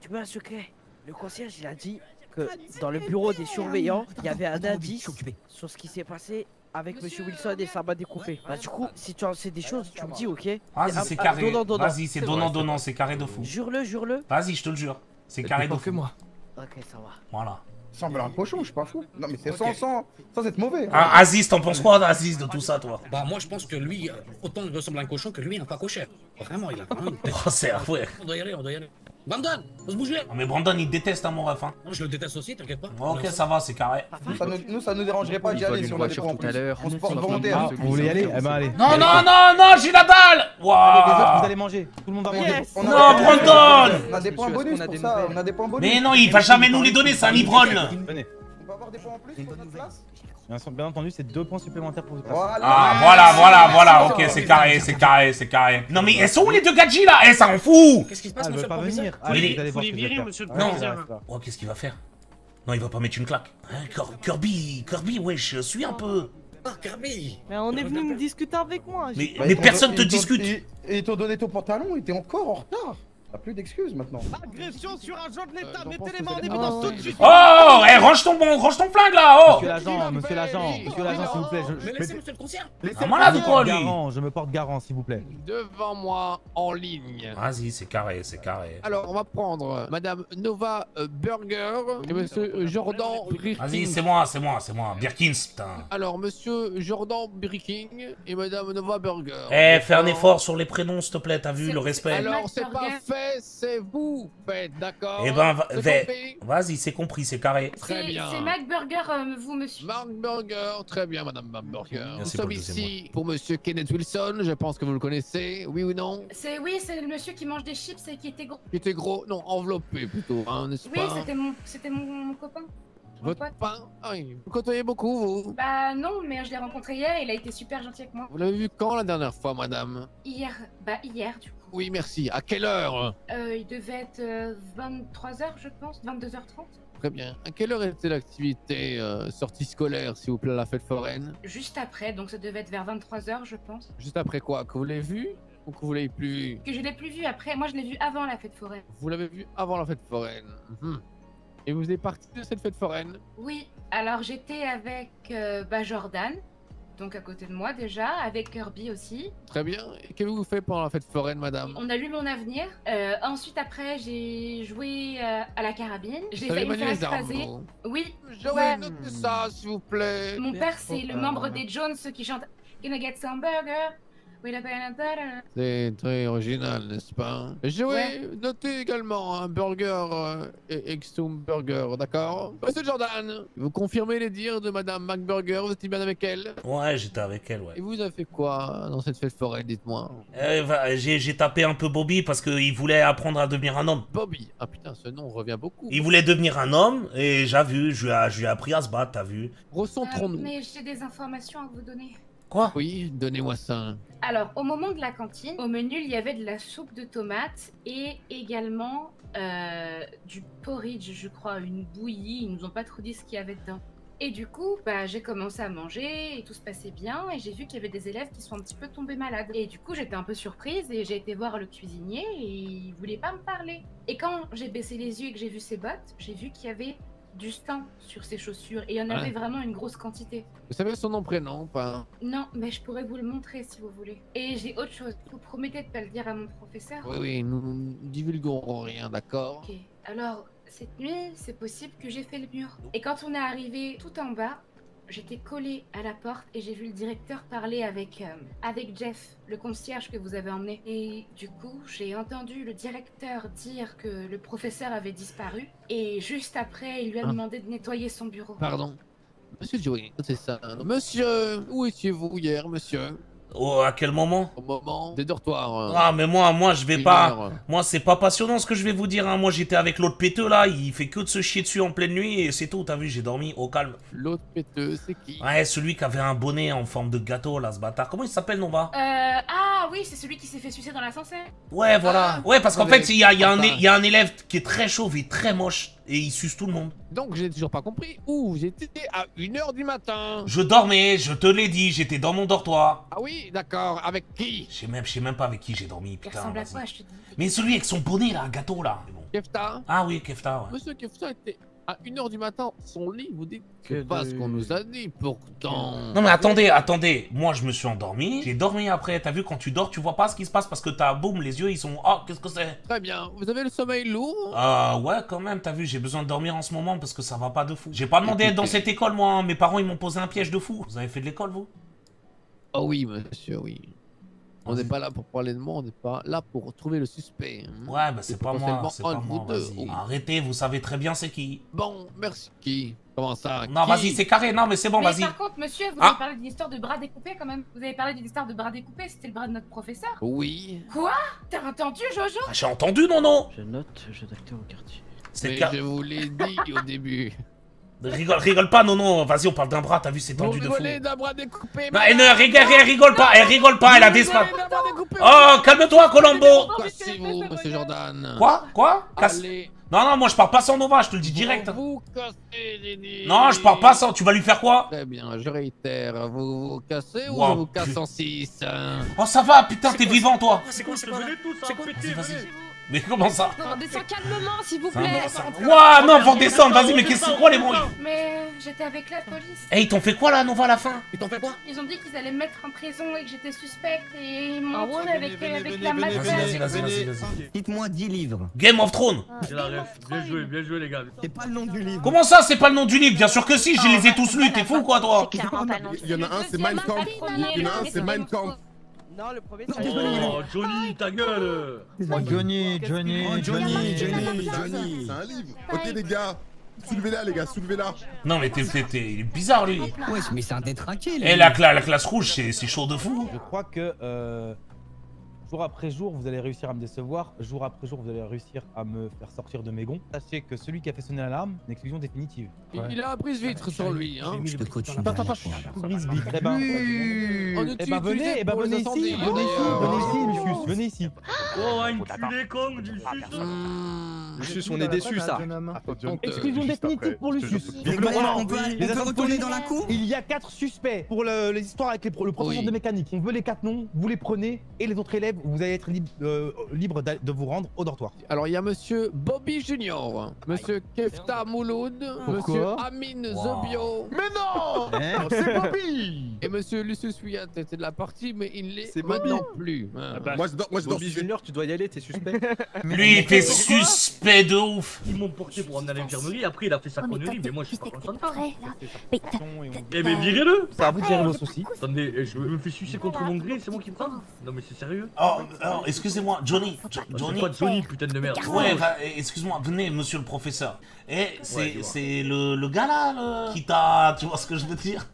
Tu veux un secret? Le concierge, il a dit que dans le bureau des surveillants, il y avait un indice sur ce qui s'est passé avec Monsieur Wilson et sa main découpée. Bah, du coup, si tu en sais des choses, tu me dis, ok Vas-y, c'est carré. Vas-y, c'est donnant, donnant, c'est carré de fou. Jure-le, jure-le. Vas-y, je te le jure. C'est carré de que fou. moi. Ok, ça va. Voilà. Semble un cochon, je suis pas fou. Non, mais c'est sans, sans, sans être mauvais. Ah, Aziz, t'en penses quoi, Aziz, de tout ça, toi? Bah, moi, je pense que lui, euh, autant il ressemble à un cochon que lui, un pas cochère. Vraiment, il a vraiment une tête. Oh, c'est. On doit y aller, on doit y aller. Brandon, faut se bouger Ah, Mais Brandon, il déteste un mon ref, hein. Moi, je le déteste aussi, t'inquiète pas. Ok, ça va, c'est carré. Ça nous, nous, ça nous dérangerait pas d'y aller si on a des voiture points en tout à plus. l'heure. On se porte volontaire. Ah, vous voulez y aller Eh ben allez. Non, non, non, non, j'ai la dalle autres, vous Waouh allez manger. Tout le monde va manger. Yes. On a Non, Brandon On a des points bonus pour ça. On a des points bonus. Mais non, il va jamais nous les donner, c'est un ivrogne Venez. On peut avoir des points en plus pour notre place Bien, entendu, c'est deux points supplémentaires pour votre classe. Ah, voilà, voilà, voilà, ok, c'est carré, c'est carré, c'est carré. Non, mais elles sont où les deux gadgets là? Eh, ça en fout Qu'est-ce qui se Ah, passe, elle monsieur veut pas le professeur. Ah, vous Faut voir les ce qu'il va virer, monsieur le professeur. Oh, qu'est-ce qu'il va faire? Non, il va pas mettre une claque. Hein, Cor- Kirby, Kirby, wesh, suis un peu. Ah, Kirby Mais on est venu me discuter avec moi. Mais, Bah, personne te discute. ils t'ont donné ton pantalon et t'es encore en retard. T'as plus d'excuses maintenant. Agression sur agent de l'État, pense mettez les que mains en c'est- évidence Oh. tout de suite. Oh, eh, range ton, bon, range ton flingue là, oh Monsieur l'agent, monsieur l'agent, monsieur l'agent, s'il vous plaît. Je, Mais je- laissez monsieur le concierge Un malade ou je me quoi, porte lui garant, je me porte garant, s'il vous plaît. Devant moi, en ligne. Vas-y, c'est carré, c'est carré. Alors, on va prendre Madame Nova euh, Burger et Monsieur euh, Jordan Birking. Vas-y, c'est moi, c'est moi, c'est moi. Birkins, putain. Alors, Monsieur Jordan Birking et Madame Nova Burger. Eh, fais un effort sur les prénoms, s'il te plaît, t'as vu le respect Alors, c'est pas Burger. Fait, c'est vous faites, d'accord Eh ben, vas-y, c'est compris, c'est carré. Très C'est bien. c'est Mac Burger, euh, vous, monsieur. Mark Burger, très bien, Madame Mark Burger. Nous sommes ici pour Monsieur Kenneth Wilson, je pense que vous le connaissez, oui ou non? C'est oui, c'est le monsieur qui mange des chips et qui était gros. Qui était gros, non, enveloppé plutôt, hein, n'est-ce Oui, pas? c'était mon, c'était mon, mon copain. Votre pote. pain? Ah oui, vous côtoyez beaucoup, vous? Bah non, mais je l'ai rencontré hier. Il a été super gentil avec moi. Vous l'avez vu quand la dernière fois, madame? Hier, bah hier du coup. Oui, merci. À quelle heure? Euh, il devait être 23h, je pense, 22h30. Très bien. À quelle heure était l'activité euh, sortie scolaire, s'il vous plaît, à la fête foraine? Juste après, donc ça devait être vers 23h, je pense. Juste après quoi? Que vous l'avez vu ou que vous l'avez plus vu? Que je l'ai plus vu après. Moi, je l'ai vu avant la fête foraine. Vous l'avez vu avant la fête foraine. Mhm. Et vous êtes parti de cette fête foraine? Oui, alors j'étais avec euh, bah, Jordan, donc à côté de moi déjà, avec Kirby aussi. Très bien. Et qu'avez-vous fait pendant la fête foraine, madame? On a lu mon avenir. Euh, ensuite, après, j'ai joué euh, à la carabine. J'ai failli me faire écraser. Oui, J'aurais ouais. noté ça, s'il vous plaît. Mon père, c'est le membre des Jones, ceux qui chantent Gonna get some burger. Banana. C'est très original, n'est-ce pas? J'aurais Ouais. noté également un burger euh, et Exum Burger, d'accord? Monsieur Jordan, vous confirmez les dires de Madame McBurger, vous étiez bien avec elle? Ouais, j'étais avec elle, ouais. Et vous avez fait quoi dans cette fête foraine, dites-moi? Va- J'ai j'ai tapé un peu Bobby parce qu'il voulait apprendre à devenir un homme. Bobby? Ah putain, ce nom revient beaucoup. Il voulait devenir un homme et j'ai vu, je lui ai, je lui ai appris à se battre, t'as vu. Recentrons-nous. Euh, mais j'ai des informations à vous donner. Quoi? Oui, donnez-moi ça. Alors, au moment de la cantine, au menu, il y avait de la soupe de tomates et également euh, du porridge, je crois, une bouillie. Ils nous ont pas trop dit ce qu'il y avait dedans. Et du coup, bah, j'ai commencé à manger et tout se passait bien. Et j'ai vu qu'il y avait des élèves qui sont un petit peu tombés malades. Et du coup, j'étais un peu surprise et j'ai été voir le cuisinier et il voulait pas me parler. Et quand j'ai baissé les yeux et que j'ai vu ses bottes, j'ai vu qu'il y avait du sang sur ses chaussures. Et il y en avait vraiment une grosse quantité. Vous savez son nom, prénom, pas Non, mais je pourrais vous le montrer si vous voulez. Et j'ai autre chose. Vous promettez de pas le dire à mon professeur Oui, oui, nous ne divulguerons rien, d'accord Ok. Alors, cette nuit, c'est possible que j'ai fait le mur. Et quand on est arrivé tout en bas, j'étais collée à la porte et j'ai vu le directeur parler avec, euh, avec Jeff, le concierge que vous avez emmené. Et du coup, j'ai entendu le directeur dire que le professeur avait disparu. Et juste après, il lui a Ah. demandé de nettoyer son bureau. Pardon. Monsieur Joey, c'est ça. Monsieur, où étiez-vous hier, monsieur? Oh, à quel moment Au moment des dortoirs. Ah, mais moi, moi, je vais pas. heure. Moi, c'est pas passionnant ce que je vais vous dire. Hein. Moi, j'étais avec l'autre péteux là. Il fait que de se chier dessus en pleine nuit et c'est tout. T'as vu, j'ai dormi au calme. L'autre péteux, c'est qui? Ouais, celui qui avait un bonnet en forme de gâteau là, ce bâtard. Comment il s'appelle, Nova? Euh, ah oui, c'est celui qui s'est fait sucer dans l'ascenseur. Ouais, voilà. Ah, ouais, parce qu'en fait, il y a, il y a un, enfin. il y a un élève qui est très chauve et très moche et il suce tout le monde. Donc, j'ai toujours pas compris où j'étais à 1h du matin. Je dormais, je te l'ai dit, j'étais dans mon dortoir. Ah oui, d'accord, avec qui? Je sais même, je sais même pas avec qui j'ai dormi, Il putain. ressemble à quoi, je te dis? Mais celui avec son bonnet là, un gâteau là. Bon. Kefta Ah oui, Kefta, ouais. Monsieur Kefta était à 1h du matin son lit, vous dites Que c'est pas de- ce qu'on nous a dit, pourtant. Non mais attendez, attendez, moi je me suis endormi, j'ai dormi après, t'as vu quand tu dors tu vois pas ce qui se passe parce que t'as boum les yeux ils sont oh qu'est-ce que c'est? Très bien, vous avez le sommeil lourd? Euh ouais quand même t'as vu j'ai besoin de dormir en ce moment parce que ça va pas de fou. J'ai pas demandé à être dans cette école moi, hein. mes parents ils m'ont posé un piège de fou. Vous avez fait de l'école vous? Oh oui, monsieur, oui. On n'est pas là pour parler de moi, on n'est pas là pour trouver le suspect. hein. Ouais bah c'est pas moi, c'est un pas moi, vas-y. oui. Arrêtez, vous savez très bien c'est qui. Bon, merci. Qui? Comment ça? Non vas-y c'est carré, non mais c'est bon vas-y. par contre, monsieur, vous Ah. avez parlé d'une histoire de bras découpés quand même. Vous avez parlé d'une histoire de bras découpés, c'était le bras de notre professeur. Oui. Quoi? T'as entendu, Jojo? Ah, j'ai entendu non non Je note jeu d'acteur au quartier. C'est Mais car- je vous l'ai dit au début. Rigole, rigole pas, non, non, vas-y, on parle d'un bras, t'as vu, c'est tendu de fou. rigolez d'un bras découpé. Non, elle ne rigole, elle rigole pas, elle rigole pas, elle a des spams. Oh, calme-toi, Colombo Cassez-vous, monsieur Jordan. Quoi Quoi? Casse-. Non, non, moi je parle pas sans Nova, je te le dis direct. Vous cassez. Non, je parle pas sans, tu vas lui faire quoi? Très bien, je réitère. Vous vous cassez ou Wow. je vous casse en 6 Oh, ça va, putain, t'es vivant, toi C'est quoi, c'est quoi Venez tous, hein. Mais comment ça Non, descends calmement, s'il vous plaît. Ouah, non, faut descendre, vas-y, mais qu'est-ce que c'est quoi les bruits Mais j'étais avec la police. Eh, ils t'ont fait quoi là, Nova, à la fin Ils t'ont fait quoi Ils ont dit qu'ils allaient me mettre en prison et que j'étais suspecte et ils m'ont Ah avec, avec la Vas-y, mafia. vas-y, vas-y, vas-y, vas-y. Dites-moi 10 livres. Game of Thrones J'ai la ref. Bien joué, bien joué, les gars. C'est pas le nom du livre. Comment ça, c'est pas le nom du livre Bien sûr que si, je les ai tous lus, t'es fou quoi, toi Il y en a un, c'est Kampf. Il y en a un, c'est Kampf. Non, le premier, Oh, Johnny, ta gueule Oh, Johnny, Johnny, Oh, Johnny, Johnny, Johnny. C'est un livre. Ok, les gars. Soulevez-la, les gars, soulevez-la. Non, mais t'es, il est bizarre, lui Wesh, mais c'est un détraqué. Eh, la, cla- la classe rouge, c'est, c'est chaud de fou Je crois que euh, jour après jour, vous allez réussir à me décevoir. Jour après jour, vous allez réussir à me faire sortir de mes gonds. Sachez que celui qui a fait sonner l'alarme, une exclusion définitive. Il il a un brise-vitre sur lui. Hein. Je te coach. Attends, attends, attends. Brise-vitre. Eh ben, eh ben venez, eh ben venez ici, venez ici, Euh, venez ici, Lucius, venez ici. Oh, un culé con, du sus Lucius, on est déçus, ça. Exclusion définitive pour Lucius. On peut, retourner dans la cour Il y a quatre suspects pour le- les histoires avec les le professeur Oui. de mécanique. On veut les quatre noms, vous les prenez et les autres élèves, vous allez être libre, euh, libre de vous rendre au dortoir. Alors il y a monsieur Bobby Junior, monsieur Kefta Mouloud, monsieur Amin Zobio. Mais non Hein C'est Bobby Et monsieur Lucius Wyatt était de la partie, mais il l'est C'est Bobby. maintenant plus. Ah bah, Moi, je moi. Bobby Junior, tu dois y aller, t'es suspect. Lui, il fait de ouf. Ils m'ont porté pour emmener à l'infirmerie, après il a fait sa connerie, mais moi je suis pas content. de ça. Mais Eh mais virez-le. C'est à vous de gérer vos soucis. Attendez, je me fais sucer contre mon gré, c'est moi qui me prends Non mais c'est sérieux. Oh, excusez-moi, Johnny, Jo- Johnny. Johnny, putain de merde? Ouais, va- eh, excuse-moi, venez, monsieur le professeur. Eh, c'est, Ouais, le, le gars là, le- qui t'a... Tu vois ce que je veux dire?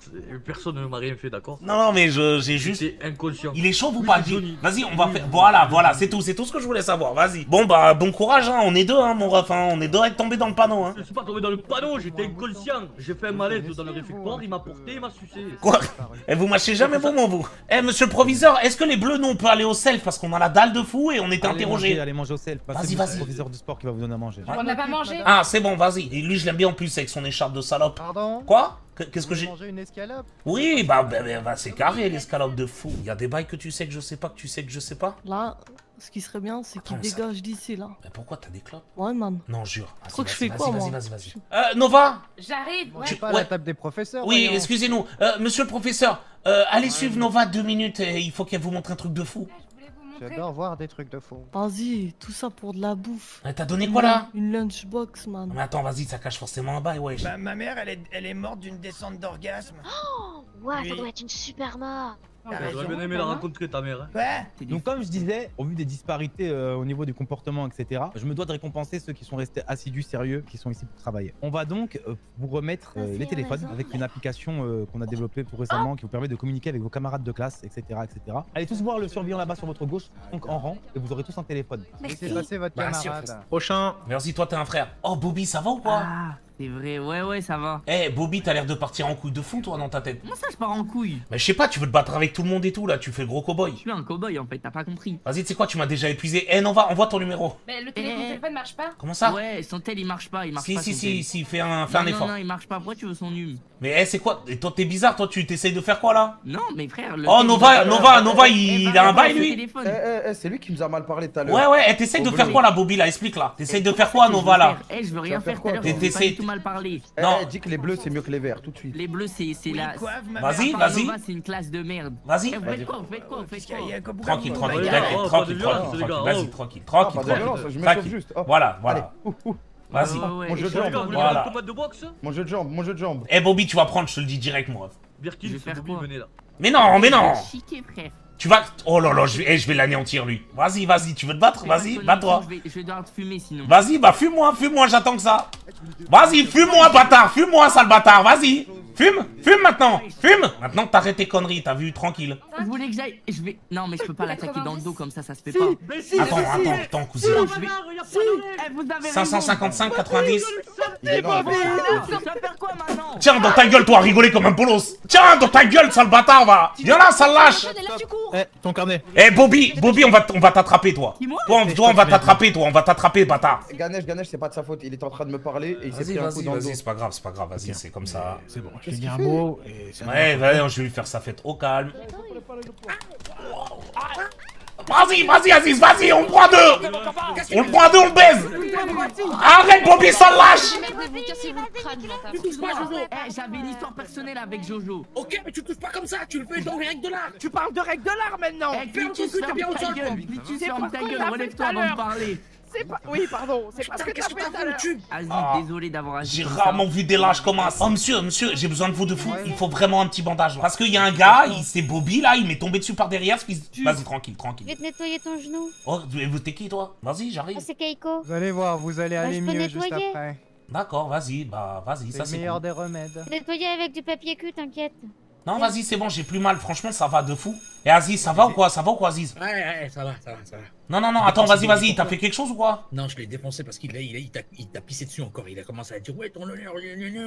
Personne ne m'a rien fait, d'accord? Non, non, mais je, j'ai juste... Inconscient. Il est chaud ou Oui, pas. Vas-y, on va faire... Voilà, voilà, c'est tout, c'est tout ce que je voulais savoir, vas-y. Bon, bah, bon courage, hein, on est deux, hein, mon ref, hein, on est deux à être tombés dans le panneau, hein. Je suis pas tombé dans le panneau, j'étais inconscient. J'ai fait un malaise dans le réfectoire, il m'a porté, il m'a sucé. Quoi? Eh, vous mâchez jamais vos mots, vous Eh, monsieur le proviseur, est-ce que les bleus, nous, on peut aller au self? Parce qu'on a la dalle de fou et on interrogés manger, allez manger au self. Vas-y, vas-y. le professeur de sport qui va vous donner à manger. On n'a pas mangé. Ah, c'est bon, vas-y. Et lui, je l'aime bien en plus avec son écharpe de salope. Pardon Quoi Que- Qu'est-ce que j'ai une escalope Oui, bah, bah, bah, bah, c'est carré l'escalope de fou. Il y a des bails que tu sais que je sais pas, que tu sais que je sais pas. Là, ce qui serait bien, c'est qu'il ça- dégage d'ici, là. Mais pourquoi t'as des clopes Ouais, man. Non, jure. Vas-y, Trop que je vas-y, fais quoi, vas-y, moi Vas-y, vas-y. Euh, Nova J'arrive. Ouais. Tu- Pas à ouais. la table des professeurs. Oui, excusez-nous. Euh, monsieur le professeur, euh, allez suivre Nova deux minutes et il faut qu'elle vous montre un truc de fou. J'adore voir des trucs de faux. Vas-y, tout ça pour de la bouffe. Elle t'a donné quoi là Une lunchbox, man. Mais attends, vas-y, ça cache forcément un bail, ouais. Bah, ma mère, elle est, elle est morte d'une descente d'orgasme. Oh, ouais, Oui. ça doit être une super mort. J'aurais bien aimé la rencontrer, ta mère. hein. Ouais Donc comme je disais, au vu des disparités euh, au niveau du comportement, etc., je me dois de récompenser ceux qui sont restés assidus, sérieux, qui sont ici pour travailler. On va donc euh, vous remettre euh, Vas-y, les téléphones avec une application euh, qu'on a développée pour récemment qui vous permet de communiquer avec vos camarades de classe, etc., etc. Allez tous voir le surveillant là-bas sur votre gauche, donc en rang, et vous aurez tous un téléphone. Laissez passer votre Bah, camarade. Prochain. Merci, toi, t'es un frère. Oh, Bobby, ça va ou quoi? Ah, c'est vrai, ouais, ouais, ça va. Eh, Bobby, t'as l'air de partir en couille de fou, toi, dans ta tête. Comment ça, je pars en couille? Mais je sais pas, tu veux te battre avec tout le monde et tout, là, tu fais le gros cowboy. Je suis un cowboy en fait, t'as pas compris. Vas-y, tu sais quoi, tu m'as déjà épuisé. Eh, Nova, envoie ton numéro. Mais le télé- Eh. mon téléphone marche pas? Comment ça? Ouais, son tel il marche pas, il marche Si, pas. si, si, tel. si, fais un, fais non, un effort. Non, non, il marche pas. Pourquoi tu veux son num Mais eh, c'est quoi? Et toi, t'es bizarre, toi, tu t'essayes de faire quoi, là? Non, mais frère. Le Oh, Nova, il- Nova, Nova, il, Eh, il va, a un va, bail, lui téléphone. Eh, eh, eh, c'est lui qui nous a mal parlé tout à l'heure. Ouais, ouais, eh, t'essayes de faire quoi, là, Bobby, là? Explique, là. T'essayes de faire quoi, Nova, là? Eh, je veux rien faire mal parler. Eh, Non. eh, dis que les bleus c'est mieux que les verts, tout de suite. Les bleus, c'est c'est la. Vas-y, vas-y. C'est une classe de merde. Vas-y. Eh, vous faites quoi Vous faites quoi Vous faites quoi Il y a comme Tranquille, tranquille, oh, pas tranquille, tranquille, tranquille, vas-y, oh. tranquille, Ah, tranquille, tranquille. Voilà, voilà. Vas-y. Mon jeu de jambes, mon jeu de jambes, mon jeu de jambes. Eh, Bobby, tu vas prendre, je te le dis direct, moi. Birkin, Je vais c'est faire Bobby, quoi venez là. Mais non, mais non Chiqué, frère. Tu vas... Oh là là, je vais, eh, je vais l'anéantir, lui. Vas-y, vas-y, tu veux te battre? Vas-y, bats-toi. Je vais, je vais devoir te fumer sinon. Vas-y, bah fume-moi, fume-moi, j'attends que ça. Vas-y, fume-moi, bâtard, fume-moi, sale bâtard, vas-y. Fume Fume maintenant Fume Maintenant que t'arrêtes tes conneries, t'as vu, tranquille. Vous voulez que j'aille Je vais. Non, mais je peux pas l'attaquer dans le dos comme ça, ça se fait Si, pas. mais si, Attends, mais attends, attends, cousine. Non, je vais- Eh, vous avez raison. 555, 90. Il est pas Tu vas faire quoi maintenant Tiens, dans ta gueule, toi, rigoler comme un bolos. Tiens, dans ta gueule, sale bâtard, va. Viens là, sale lâche. Eh, ton carnet. Eh, Bobby, Bobby, on va, t- on va t'attraper, toi. Toi, on, toi, on va t'attraper, toi, on va t'attraper, bâtard. Ganesh, Ganesh, c'est pas de sa faute. Il était en train de me parler et il s'est Vas-y, pris un coup vas-y, dans le dos. vas-y, c'est pas grave, c'est pas grave, vas-y, c'est comme ça. C'est bon, je Qu'est-ce vais dire un mot et Ouais, vas-y, je vais lui faire sa fête au calme. Vas-y, vas-y, Aziz, vas-y, on le prend deux. On le prend deux, on le baise. Arrête, Bobby, ça lâche. Eh, J'avais une histoire personnelle avec Jojo. Ok, mais tu touches pas comme ça, tu le fais dans les règles de l'art. Tu parles de règles de l'art maintenant Eh, Ferme ton cul, t'es bien au sol, gueule, a fait relève-toi tout à avant de parler. C'est pas... Oui, pardon, c'est pas ce que qu'est-ce t'as que fait l'heure. tu Aziz, Ah. désolé d'avoir agi. J'ai ça. rarement vu des lâches comme un. Oh, monsieur, monsieur, j'ai besoin de vous de fou. Il faut vraiment un petit bandage. là. Parce qu'il y a un gars, il c'est Bobby, là, il m'est tombé dessus par derrière. Vas-y, tranquille, Je tranquille. vais te nettoyer ton genou. Oh, vous- t'es qui, toi? Vas-y, j'arrive. Ah, c'est Keiko. Vous allez voir, vous allez Bah, aller je mieux juste nettoyer. après. D'accord, vas-y, bah, vas-y, C'est ça le c'est meilleur cool. des remèdes. Nettoyer avec du papier cul, t'inquiète. Non, vas-y, c'est bon, j'ai plus mal. Franchement, ça va de fou. Et Aziz, ça va ou quoi? Ça va ou quoi, Aziz? Ouais, ouais, ça va, ça va, ça va. Non, non, non, attends, vas-y, vas-y, t'as fait quelque chose ou quoi? Non, je l'ai défoncé parce qu'il il a- il t'a il t'a pissé dessus encore. Il a commencé à dire Ouais, ton honneur,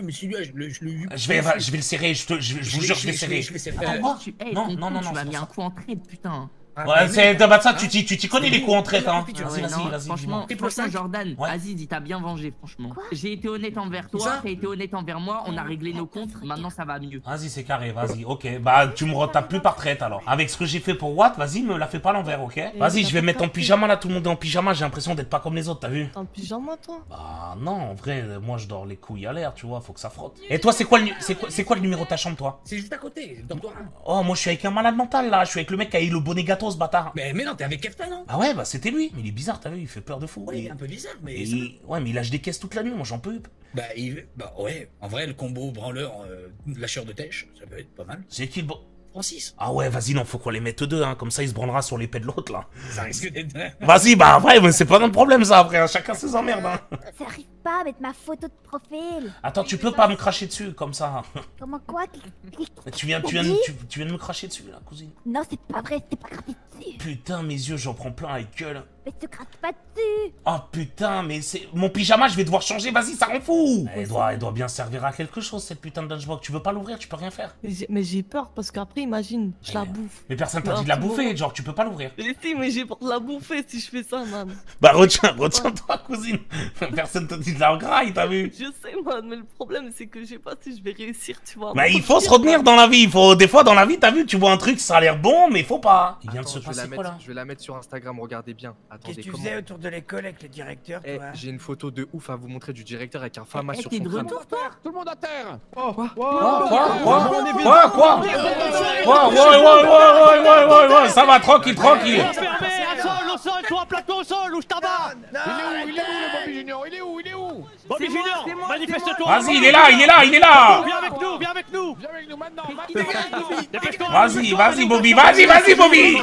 mais celui-là, je l'ai je l'ai eu. Je vais, va- je vais le serrer, je, te, je, je vous jure, je vais l'ai- le serrer. Attends, Euh, quoi? Non, non, con, non, tu non, m'as mis un coup en trade, putain. Ouais, c'est de bah, ça, tu t'y tu t'y connais les coups en traite, hein. Ah Vas-y, ouais, vas-y, vas-y. Franchement, Jordan, Aziz, il t'a bien vengé, franchement. J'ai été honnête envers toi, t'as été honnête envers moi, on a réglé nos comptes, maintenant ça va mieux. Vas-y, c'est carré, vas-y, ok. Bah, tu me retapes plus par traite alors. Avec ce que j'ai fait pour Watt, vas-y, me la fais pas à l'envers, ok? Vas-y, je vais mettre en pyjama là, tout le monde est en pyjama, j'ai l'impression d'être pas comme les autres, t'as vu? T'es en pyjama, toi? Ah non, en vrai, euh, moi je dors les couilles à l'air, tu vois, faut que ça frotte. Et toi, c'est quoi, le nu- c'est quoi, c'est quoi le numéro de ta chambre, toi? C'est juste à côté. Oh, moi je suis avec un malade mental là, je suis avec le mec qui a eu le bonnet gâteau, ce bâtard. Mais, mais non, t'es avec Kefta, non? Ah ouais, bah c'était lui. Mais il est bizarre, t'as vu, il fait peur de fou. Ouais, il est un peu bizarre, mais et ça va. il- Ouais, mais il lâche des caisses toute la nuit, moi j'en peux. Bah, il... bah, ouais, en vrai, le combo branleur, euh, lâcheur de têche, ça peut être pas mal. C'est qui le bon Francis. Ah ouais, vas-y, non, faut qu'on les mette deux, hein, comme ça il se branlera sur l'épée de l'autre là. Ça risque d'être. Vas-y, bah après, mais c'est pas notre problème ça, après, hein, chacun ses emmerdes. Hein. Ça arrive pas mettre ma photo de profil. Attends, tu peux pas me cracher dessus comme ça. Comment quoi tu viens, tu viens, de- tu, tu viens de me cracher dessus là, cousine. Non, c'est pas vrai, c'est pas grave dessus. Putain, mes yeux, j'en prends plein la gueule. Mais te gratte pas dessus. Oh putain, mais c'est. Mon pyjama, je vais devoir changer, vas-y, ça rend fou elle doit, elle doit bien servir à quelque chose cette putain de lunchbox. Tu veux pas l'ouvrir, tu peux rien faire. Mais j'ai- peur parce qu'après, imagine, je la bouffe. Mais personne t'a dit de la tu bouffer, genre tu peux pas l'ouvrir. Mais si, mais j'ai peur de la bouffer si je fais ça, man. Bah retiens, retiens-toi, cousine. Personne t'a dit de la graille, t'as vu Je sais, man, mais le problème, c'est que je sais pas si je vais réussir, tu vois. Bah il faut se retenir dans la vie, il faut des fois dans la vie, t'as vu, tu vois un truc, ça a l'air bon, mais faut pas. Il vient de Attends, se je vais, la passer quoi là mettre, je vais la mettre sur Instagram, regardez bien. Attendez, Qu'est-ce que tu faisais autour de l'école avec le directeur, Eh, toi J'ai une photo de ouf à vous montrer du directeur avec un fama Eh, sur son de crâne. toi Tout le monde à terre Quoi Quoi Quoi Quoi Quoi Quoi Ouais, ouais, ouais, ouais, ouais, ouais, ouais, ça va, tranquille, tranquille. Au sol, au sol, un plateau au sol, je t'abats Il est où Il est où le Bobby Junior Il est où Il est où Bobby Junior, manifeste-toi Vas-y, il est là, il est là, il est là. Viens avec nous, viens avec nous Viens avec nous maintenant Dépêche-toi Vas-y, vas-y, Bobby, vas-y, vas-y, Bobby.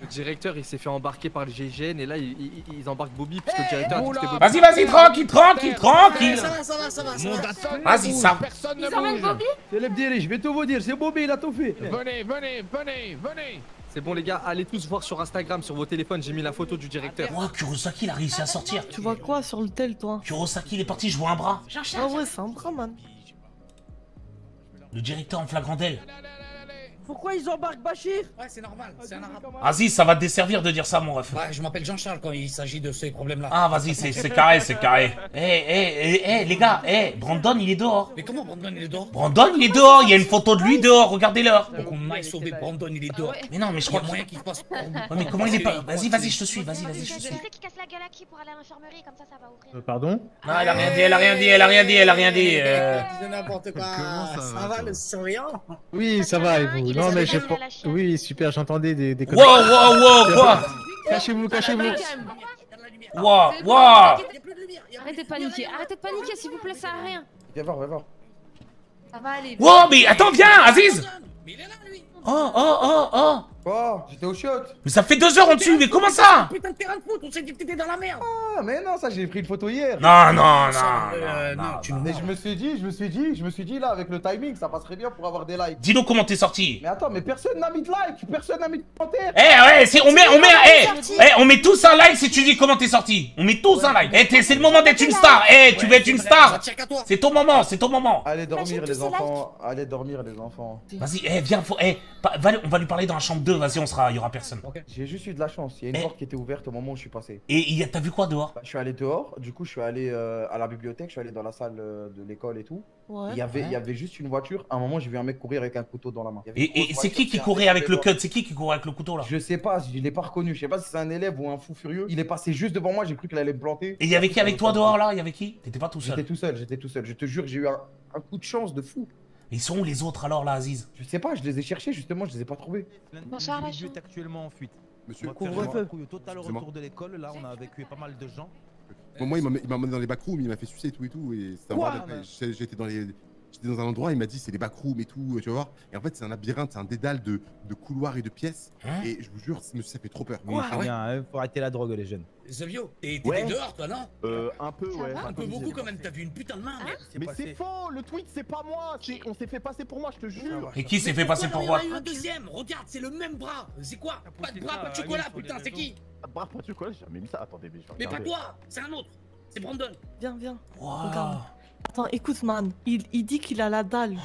Le directeur il s'est fait embarquer par le GIGN et là ils, embarquent Bobby parce que le directeur a Bobby. Vas-y, vas-y, tranquille, tranquille, tranquille. Ça va, ça va, ça va. ça va. Vas-y, ça. Ils emmènent Bobby C'est le je vais tout vous dire, c'est Bobby, il a tout fait. Venez, venez, venez, venez C'est bon les gars, allez tous voir sur Instagram, sur vos téléphones, j'ai mis la photo du directeur. Oh, Kurosaki, il a réussi à sortir. Tu vois quoi sur le tel, toi? Kurosaki, il est parti, je vois un bras. Ah ouais, c'est un bras, man. Le directeur en flagrant d'elle. Pourquoi ils embarquent Bachir Ouais, c'est normal, c'est un arabe. Aziz, ça va te desservir de dire ça, mon ref. Ouais, je m'appelle Jean-Charles quand il s'agit de ces problèmes-là. Ah, vas-y, c'est carré, c'est carré. Eh, eh, eh, eh, les gars, eh, Brandon, il est dehors. Mais comment Brandon il est dehors Brandon, il est dehors, il y a une photo de lui dehors, regardez-leur. Faut qu'on aille sauver Brandon, il est dehors. Mais non, mais je crois Il y a moyen qu'il... qu'il se passe. Ouais, mais comment il est pas... Vas-y, vas-y, je te suis, vas-y, vas-y, je te suis. qui casse la gueule à qui pour aller à l'infirmerie, comme ça, ça va ouvrir. Euh, pardon Non, elle a rien dit, elle a rien dit, elle a rien dit, elle a rien dit. euh. N'importe quoi. ça, va, le surveillant Oui, ça va, et vous Non, mais j'ai pas... chienne. Oui, super, j'entendais des... des Wow, wow, wow, quoi Cachez-vous, cachez-vous. Wow, wow. Arrêtez de paniquer, arrêtez de paniquer, s'il vous plaît, ça à rien. Viens voir, viens voir. Ça va aller. Wow, mais attends, viens, Aziz. Oh, oh, oh, oh Quoi? J'étais au shot. Mais ça fait deux heures on dessus, mais comment ça? Putain de terrain de foot, on s'est dit que t'étais dans la merde. Ah, mais non, ça, j'ai pris une photo hier. Non, non, non, non, euh, non, non, tu Mais je me suis dit, je me suis dit, je me suis dit là, avec le timing, ça passerait bien pour avoir des likes. Dis-nous comment t'es sorti. Mais attends, mais personne n'a mis de like, personne n'a mis de commentaire. Eh ouais, si on met, on met, eh, eh, on met tous un like si tu dis comment t'es sorti. On met tous un like. Eh, c'est le moment d'être une star. Eh, tu veux être une star. C'est ton moment, c'est ton moment. Allez dormir les enfants, allez dormir les enfants. Vas-y, eh, viens, faut, eh, on va lui parler dans la chambre 2. Vas-y, on sera, il y aura personne. J'ai juste eu de la chance, il y a une Eh. porte qui était ouverte au moment où je suis passé. Et t'as vu quoi dehors? Bah, je suis allé dehors, du coup je suis allé euh, à la bibliothèque, je suis allé dans la salle euh, de l'école et tout. Ouais. Il y avait, il y avait juste une voiture, à un moment j'ai vu un mec courir avec un couteau dans la main. Et, c'est qui qui courait avec le cut C'est qui qui courait avec le couteau là? Je sais pas, je l'ai pas reconnu, je sais pas si c'est un élève ou un fou furieux. Il est passé juste devant moi, j'ai cru qu'il allait me planter. Et il y avait qui avec toi dehors là? Il y avait qui? T'étais pas tout J'étais seul. tout seul, j'étais tout seul. Je te jure, j'ai eu un, un coup de chance de fou. Ils sont où les autres alors là, Aziz? Je sais pas, je les ai cherchés justement, je les ai pas trouvés. Bonsoir, la est actuellement en fuite. Monsieur, couvre-feu. total retour de l'école. Là, on a évacué pas mal de gens. Bon, moi, il m'a emmené dans les backrooms, il m'a fait sucer et tout et tout. Et J'étais dans les. J'étais dans un endroit, il m'a dit c'est les backrooms et tout, tu vas voir. Et en fait, c'est un labyrinthe, c'est un dédale de, de couloirs et de pièces. Hein et je vous jure, ça fait trop peur. Oui, c'est bien, hein, faut arrêter la drogue, les jeunes. Zavio, t'es- t'étais Ouais. dehors toi, non Euh, un peu, ouais. Un peu beaucoup quand même, t'as vu une putain de main, mec. Mais c'est faux, le tweet c'est pas moi, on s'est fait passer pour moi, je te jure. Et qui s'est fait passer pour non, Il y quoi en a eu un deuxième, regarde, c'est le même bras. C'est quoi Pas de bras, pas de chocolat, putain, c'est qui Bras pas de chocolat, j'ai jamais mis ça. Attendez, mais Mais pas toi, c'est un autre. C'est Brandon. Viens, viens. Regarde. Attends, écoute, man. Il, il dit qu'il a la dalle.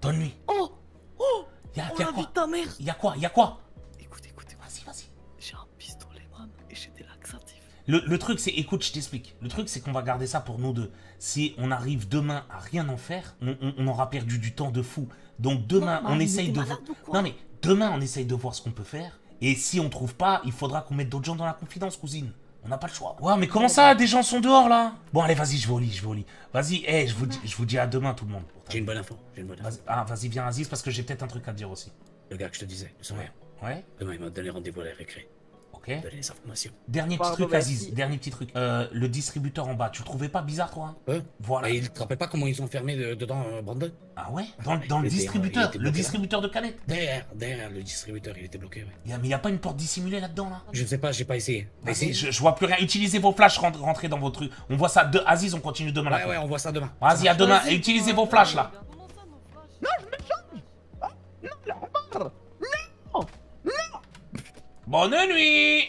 Donne-lui. Oh Oh Y'a Oh y'a la vie quoi ta mère Y'a quoi Y'a quoi Écoute, écoute, écoute. Vas-y, vas-y. J'ai un pistolet, man. Et j'ai des laxatifs. Le, le truc, c'est, écoute, je t'explique. Le truc, c'est qu'on va garder ça pour nous deux. Si on arrive demain à rien en faire, on, on- on aura perdu du temps de fou. Donc demain, Non, on essaye de malade ou Non mais demain, on essaye de voir ce qu'on peut faire. Et si on trouve pas, il faudra qu'on mette d'autres gens dans la confidence, cousine. On n'a pas le choix. Ouais, mais comment ça Des gens sont dehors là? Bon, allez, vas-y, je vais au lit, je vais au lit. Vas-y, eh, je vous dis, je vous dis à demain, tout le monde. J'ai une bonne info, j'ai une bonne info. Vas-y- ah, vas-y, viens, Aziz, parce que j'ai peut-être un truc à te dire aussi. Le gars que je te disais, le sourire. Ouais. Demain, il m'a donné rendez-vous à la récré. Ok. Donner les informations. Dernier petit truc. Aziz. Dernier petit truc. Euh, le distributeur en bas, tu le trouvais pas bizarre, toi Ouais. Voilà. Et il te rappelle pas comment ils ont fermé de- dedans euh, Brandon? Ah ouais? Dans, dans le distributeur Le distributeur de canettes Derrière, derrière le distributeur, il était bloqué, ouais. Y a- Mais y a pas une porte dissimulée là-dedans, là? Je sais pas, j'ai pas essayé. Vas-y, essayé je, je vois plus rien. Utilisez vos flashs, rent- rentrez dans vos trucs. On voit ça. De... Aziz, on continue demain. Ouais, ouais, on voit ça demain. Vas-y, à demain. Utilisez vos flashs, là. Bonne nuit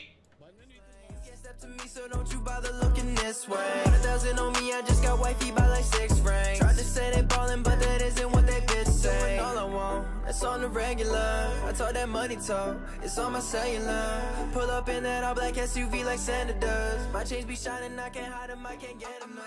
so don't you bother looking this way. A dozen on me, I just got wifey by like six francs. Tried to say they ballin', but that isn't what they bitch say. All I want, on the regular. I talk that money talk, it's on my cellular. Pull up in that all black SUV like Santa does. My chains be shining, I can't hide them, I can't get them.